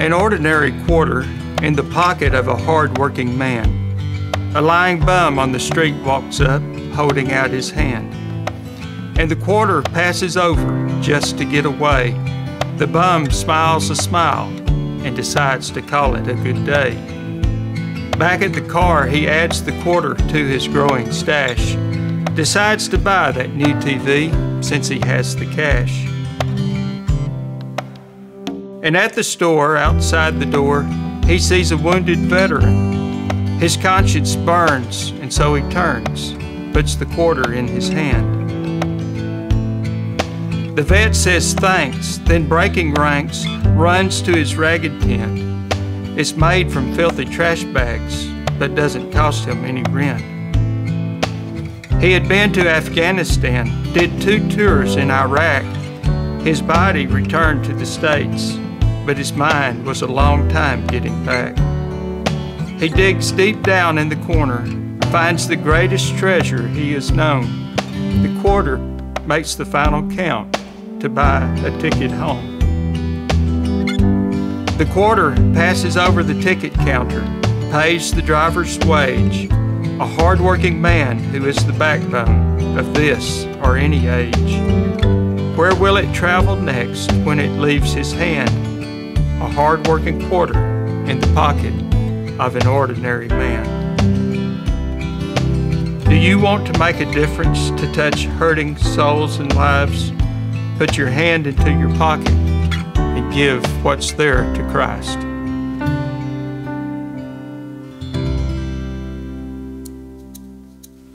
An ordinary quarter in the pocket of a hard-working man. A lying bum on the street walks up, holding out his hand. And the quarter passes over just to get away. The bum smiles a smile and decides to call it a good day. Back at the car, he adds the quarter to his growing stash. Decides to buy that new TV since he has the cash. And at the store, outside the door, he sees a wounded veteran. His conscience burns, and so he turns, puts the quarter in his hand. The vet says thanks, then breaking ranks, runs to his ragged tent. It's made from filthy trash bags, but doesn't cost him any rent. He had been to Afghanistan, did two tours in Iraq. His body returned to the States, but his mind was a long time getting back. He digs deep down in the corner, finds the greatest treasure he has known. The quarter makes the final count to buy a ticket home. The quarter passes over the ticket counter, pays the driver's wage, a hard-working man who is the backbone of this or any age. Where will it travel next when it leaves his hand? A hard-working quarter in the pocket of an ordinary man. Do you want to make a difference to touch hurting souls and lives? Put your hand into your pocket and give what's there to Christ.